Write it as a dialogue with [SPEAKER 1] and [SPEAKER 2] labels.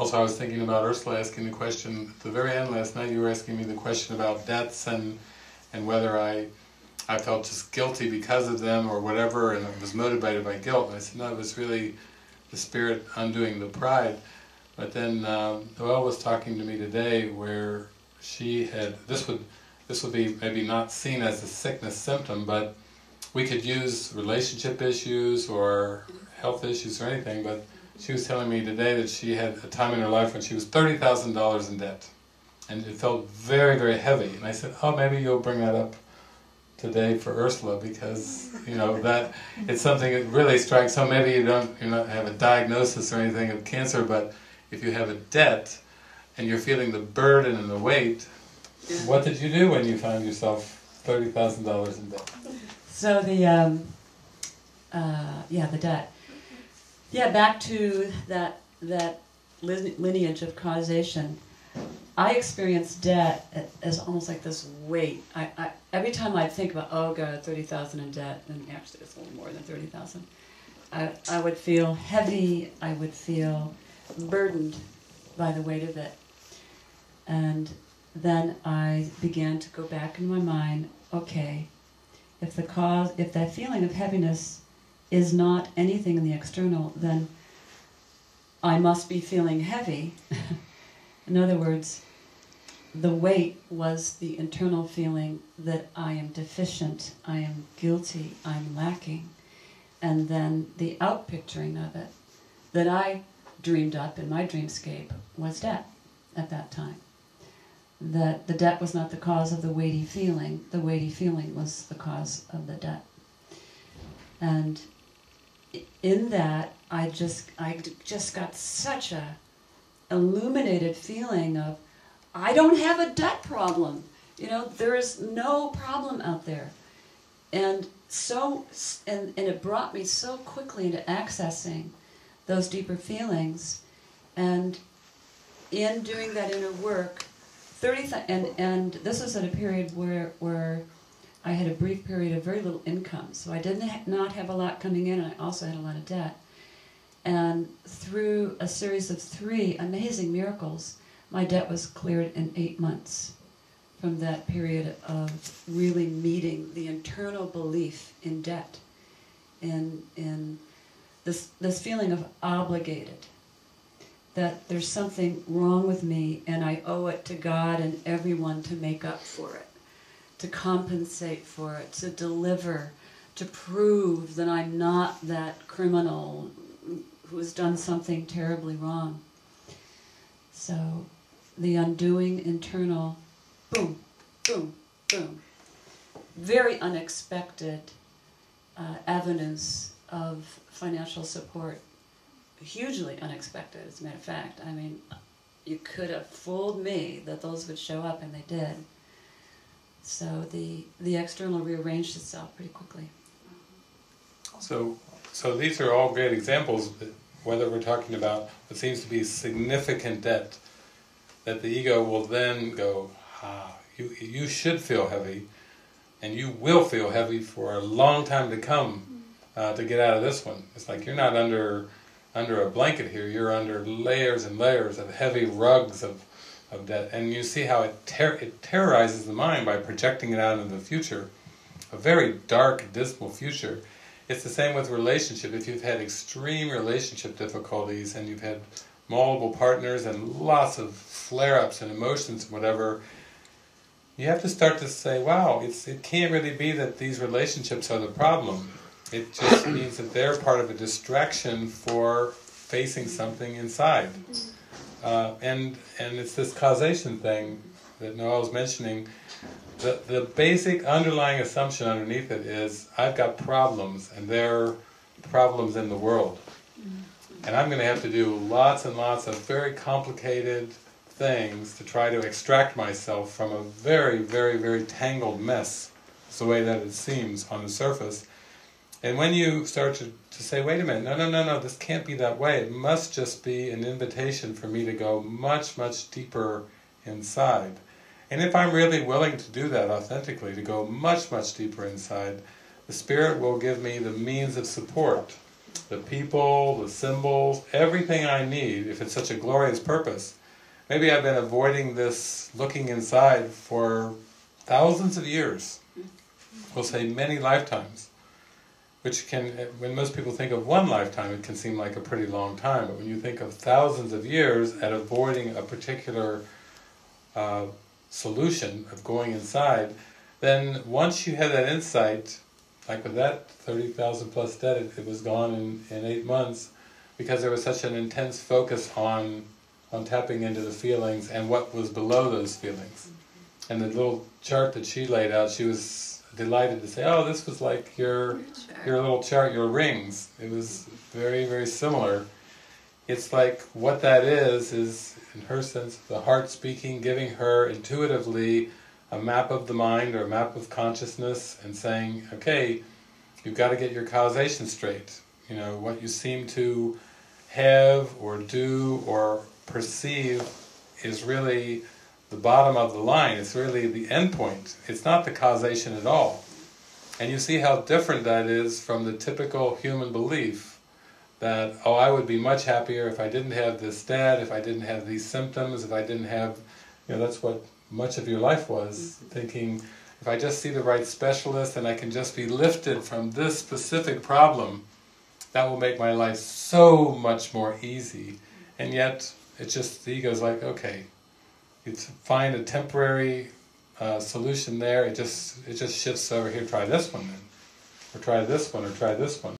[SPEAKER 1] Also, I was thinking about Ursula asking the question at the very end last night. You were asking me the question about debts and and whether I I felt just guilty because of them or whatever, and I was motivated by guilt. And I said, no, it was really the spirit undoing the pride. But then um, Noelle was talking to me today where she had, this would, this would be maybe not seen as a sickness symptom, but we could use relationship issues or health issues or anything, but she was telling me today that she had a time in her life when she was $30,000 in debt. And it felt very, very heavy. And I said, oh, maybe you'll bring that up today for Ursula because you know that it's something that really strikes home. Maybe you don't you not have a diagnosis or anything of cancer, but if you have a debt and you're feeling the burden and the weight, what did you do when you found yourself thirty thousand dollars in debt?
[SPEAKER 2] So the um, uh, yeah the debt. Yeah, back to that that lineage of causation. I experience debt as almost like this weight. I, I every time I think about oh god, thirty thousand in debt, and actually it's a little more than thirty thousand. I I would feel heavy. I would feel burdened by the weight of it, and then I began to go back in my mind. Okay, if the cause, if that feeling of heaviness is not anything in the external, then I must be feeling heavy. in other words, the weight was the internal feeling that I am deficient, I am guilty, I'm lacking. And then the outpicturing of it that I dreamed up in my dreamscape was debt at that time. That the debt was not the cause of the weighty feeling, the weighty feeling was the cause of the debt. And in that, I just, I just got such a illuminated feeling of I don't have a debt problem. You know, there is no problem out there. And so, and, and it brought me so quickly into accessing those deeper feelings. And in doing that inner work, 30 th- and, and this was at a period where, where I had a brief period of very little income. So I did ha- not have a lot coming in, and I also had a lot of debt. And through a series of three amazing miracles, my debt was cleared in eight months from that period of really meeting the internal belief in debt and in this this feeling of obligated that there's something wrong with me and I owe it to God and everyone to make up for it to compensate for it to deliver to prove that I'm not that criminal who has done something terribly wrong so the undoing internal boom, boom, boom. Very unexpected uh, avenues of financial support. Hugely unexpected, as a matter of fact. I mean, you could have fooled me that those would show up, and they did. So the the external rearranged itself pretty quickly.
[SPEAKER 1] So, so these are all great examples. Whether we're talking about what seems to be significant debt that the ego will then go, ah, you, you should feel heavy, and you will feel heavy for a long time to come uh, to get out of this one. It's like you're not under under a blanket here, you're under layers and layers of heavy rugs of, of debt. And you see how it, ter it terrorizes the mind by projecting it out into the future, a very dark, dismal future. It's the same with relationship. If you've had extreme relationship difficulties and you've had multiple partners and lots of flare-ups and emotions and whatever, you have to start to say, wow, it's, it can't really be that these relationships are the problem. It just means that they're part of a distraction for facing something inside. Mm-hmm. Uh, and, and it's this causation thing that Noelle was mentioning. The, the basic underlying assumption underneath it is, I've got problems, and they're problems in the world. And I'm going to have to do lots and lots of very complicated things to try to extract myself from a very, very, very tangled mess. It's the way that it seems on the surface. And when you start to, to say, wait a minute, no, no, no, no, this can't be that way. It must just be an invitation for me to go much, much deeper inside. And if I'm really willing to do that authentically, to go much, much deeper inside, the Spirit will give me the means of support the people, the symbols, everything I need, if it's such a glorious purpose. Maybe I've been avoiding this looking inside for thousands of years. We'll say many lifetimes. Which can, when most people think of one lifetime, it can seem like a pretty long time. But when you think of thousands of years at avoiding a particular uh, solution of going inside, then once you have that insight, like with that 30,000 plus debt, it, it, was gone in, in eight months because there was such an intense focus on on tapping into the feelings and what was below those feelings. And the little chart that she laid out, she was delighted to say, oh, this was like your, your little chart, your rings. It was very, very similar. It's like what that is, is in her sense, the heart speaking, giving her intuitively a map of the mind or a map of consciousness and saying, okay, you've got to get your causation straight. You know, what you seem to have or do or perceive is really the bottom of the line, it's really the end point. It's not the causation at all. And you see how different that is from the typical human belief that, oh, I would be much happier if I didn't have this dad, if I didn't have these symptoms, if I didn't have, you know, that's what much of your life was, mm-hmm. thinking, if I just see the right specialist and I can just be lifted from this specific problem, that will make my life so much more easy. And yet, it's just, the ego's like, okay, you find a temporary uh, solution there, it just, it just shifts over here, try this one then, or try this one, or try this one.